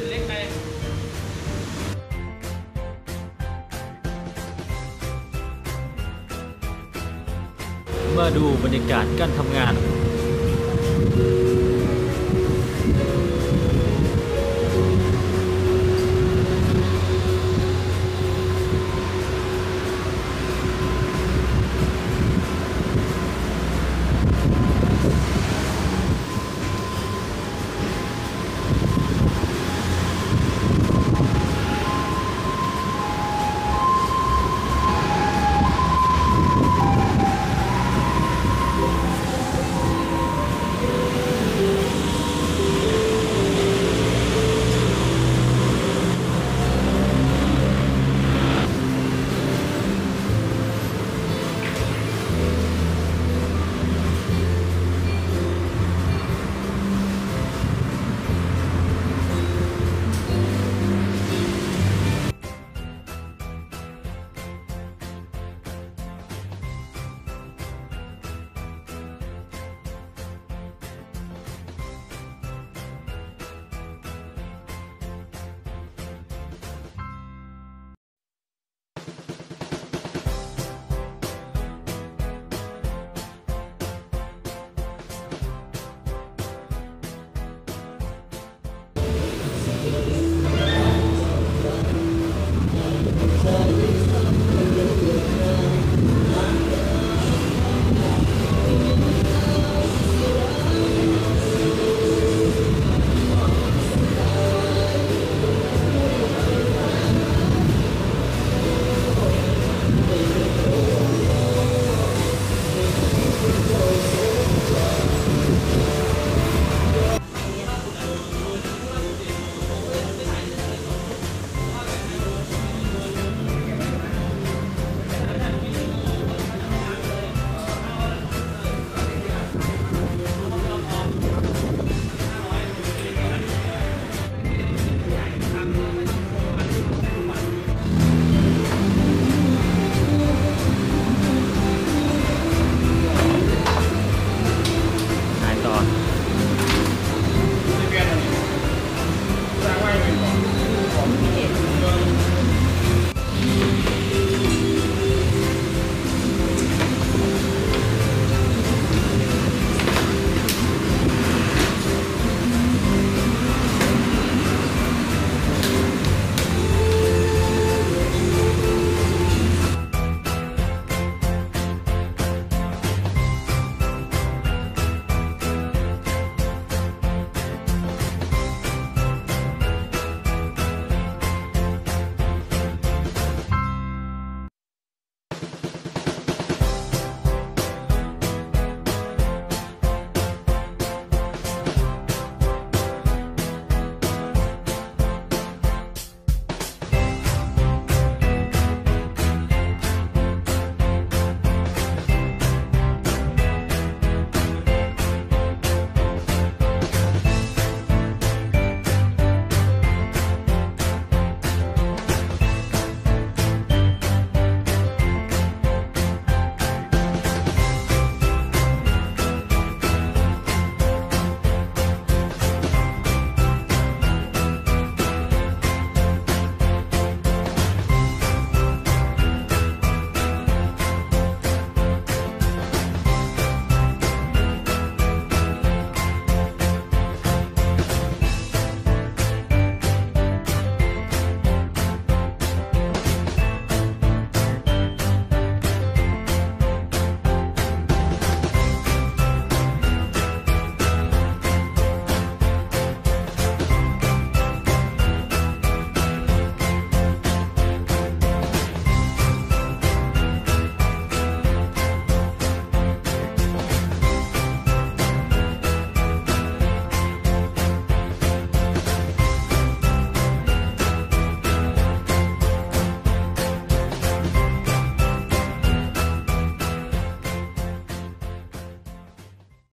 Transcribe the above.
มันเล็กไปมาดูบรรยากาศการทำงาน Amen.